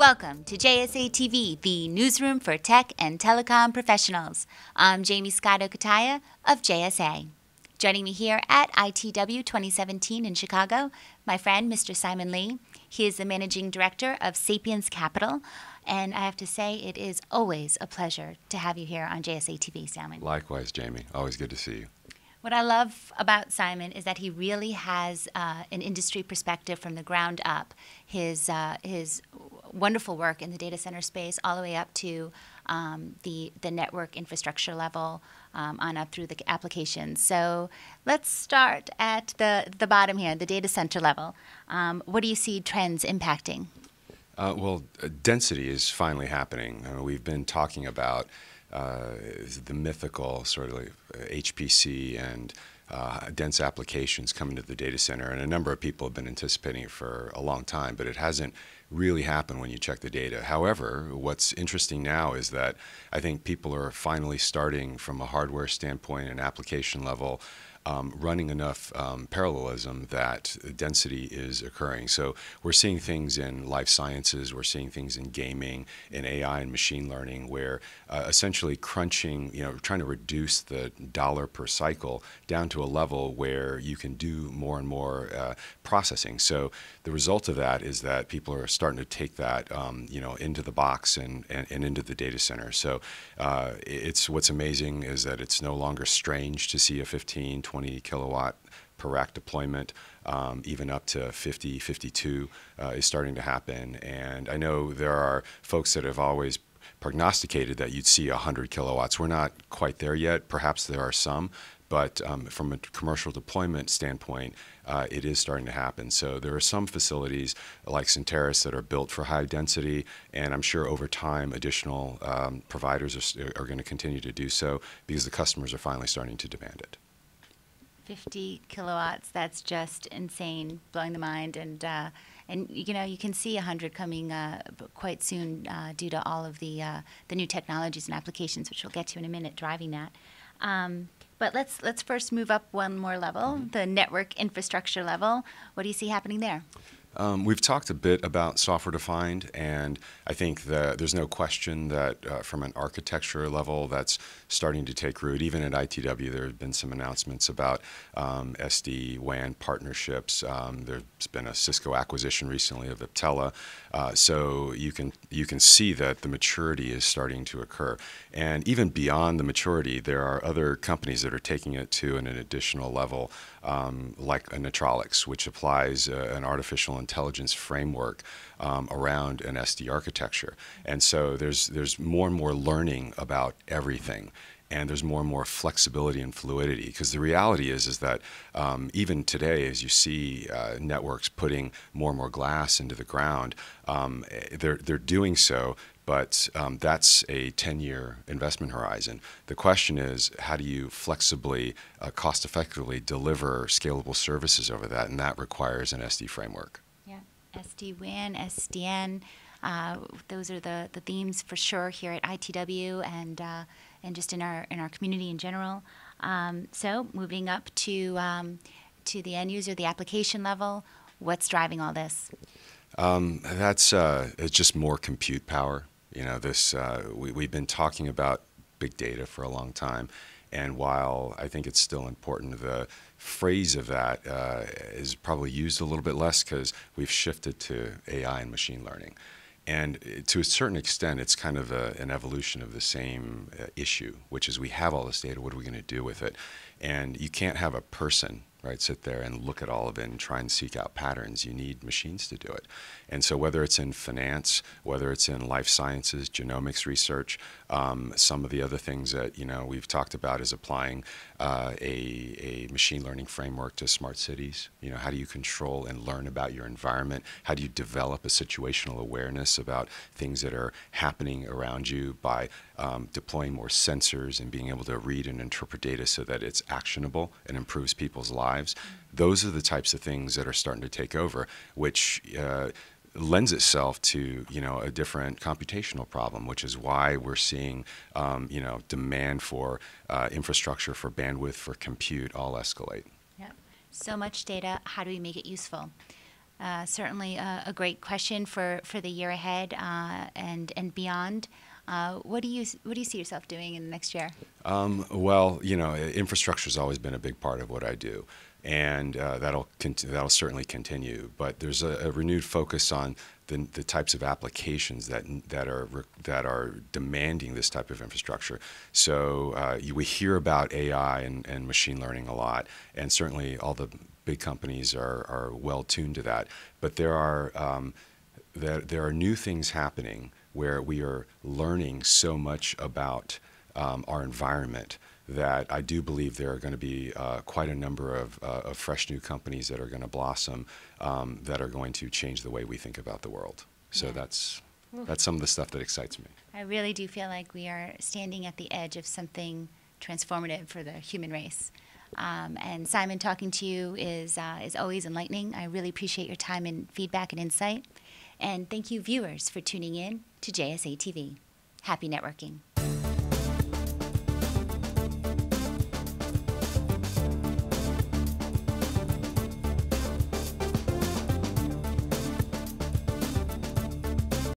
Welcome to JSA TV, the newsroom for tech and telecom professionals. I'm Jaymie Scotto Cutaia of JSA. Joining me here at ITW 2017 in Chicago, my friend Mr. Simon Lee. He is the managing director of Sapience Capital, and I have to say it is always a pleasure to have you here on JSA TV, Simon. Likewise, Jaymie. Always good to see you. What I love about Simon is that he really has uh, an industry perspective from the ground up. His uh, his wonderful work in the data center space, all the way up to um, the the network infrastructure level, um, on up through the applications. So let's start at the the bottom here, the data center level. Um, what do you see trends impacting? Uh, well, uh, density is finally happening. We've been talking about uh, the mythical sort of like HPC uh, and uh, dense applications coming to the data center, and a number of people have been anticipating it for a long time, but it hasn't really happened when you check the data. However, what's interesting now is that I think people are finally starting from a hardware standpoint and application level um, running enough um, parallelism that density is occurring. So we're seeing things in life sciences, we're seeing things in gaming, in AI and machine learning, where uh, essentially crunching, you know, trying to reduce the dollar per cycle down to a level where you can do more and more uh, processing. So the result of that is that people are starting to take that, um, you know, into the box and, and, and, into the data center. So uh, it's what's amazing is that it's no longer strange to see a 15, 20 kilowatt per rack deployment, um, even up to 50, 52 uh, is starting to happen. And I know there are folks that have always prognosticated that you'd see 100 kilowatts. We're not quite there yet. Perhaps there are some, but um, from a commercial deployment standpoint, uh, it is starting to happen. So there are some facilities like Centeris that are built for high density, and I'm sure over time additional um, providers are, are going to continue to do so because the customers are finally starting to demand it. 50 kilowatts. That's just insane, blowing the mind. And uh, and you know you can see 100 coming uh, quite soon uh, due to all of the uh, the new technologies and applications, which we'll get to in a minute, driving that. Um, but let's let's first move up one more level, mm-hmm. the network infrastructure level. What do you see happening there? Um, we've talked a bit about software defined, and I think that there's no question that uh, from an architecture level, that's starting to take root. Even at ITW, there have been some announcements about um, SD WAN partnerships. Um, there's been a Cisco acquisition recently of Viptela, uh, so you can you can see that the maturity is starting to occur. And even beyond the maturity, there are other companies that are taking it to an, an additional level, um, like a which applies uh, an artificial intelligence framework um, around an SD architecture. And so there's there's more and more learning about everything and there's more and more flexibility and fluidity because the reality is is that um, even today as you see uh, networks putting more and more glass into the ground um, they're, they're doing so but um, that's a 10-year investment horizon. The question is, how do you flexibly, uh, cost-effectively deliver scalable services over that, and that requires an SD framework. Yeah, SD-WAN, SDN. Uh, those are the, the themes for sure here at ITW and uh, and just in our in our community in general. Um, so moving up to um, to the end user, the application level, what's driving all this? Um, that's uh, it's just more compute power. You know, this uh, we, we've been talking about big data for a long time, and while I think it's still important, the phrase of that uh, is probably used a little bit less because we've shifted to AI and machine learning. And to a certain extent, it's kind of a, an evolution of the same uh, issue, which is we have all this data, what are we going to do with it? And you can't have a person right? Sit there and look at all of it and try and seek out patterns. You need machines to do it. And so, whether it's in finance, whether it's in life sciences, genomics research, um, some of the other things that you know we've talked about is applying uh, a, a machine learning framework to smart cities. You know, how do you control and learn about your environment? How do you develop a situational awareness about things that are happening around you by um, deploying more sensors and being able to read and interpret data so that it's actionable and improves people's lives. Those are the types of things that are starting to take over, which uh, lends itself to you know a different computational problem, which is why we're seeing um, you know demand for uh, infrastructure, for bandwidth, for compute all escalate. Yeah, so much data. How do we make it useful? uh, certainly a, a, great question for, for the year ahead uh, and and beyond. Uh, what do you what do you see yourself doing in the next year? Um, well, you know, infrastructure has always been a big part of what I do, and uh, that'll that'll certainly continue. But there's a, a renewed focus on the, the, types of applications that that are that are demanding this type of infrastructure. So uh, you, we hear about AI and, and machine learning a lot, and certainly all the big companies are, are well tuned to that. But there are um, there, there are new things happening where we are learning so much about um, our environment that I do believe there are going to be uh, quite a number of, uh, of, fresh new companies that are going to blossom um, that are going to change the way we think about the world. So yeah. that's that's some of the stuff that excites me. I really do feel like we are standing at the edge of something transformative for the human race. Um, and Simon, talking to you is, uh, is always enlightening. I really appreciate your time and feedback and insight. And thank you, viewers, for tuning in to JSA TV. Happy networking.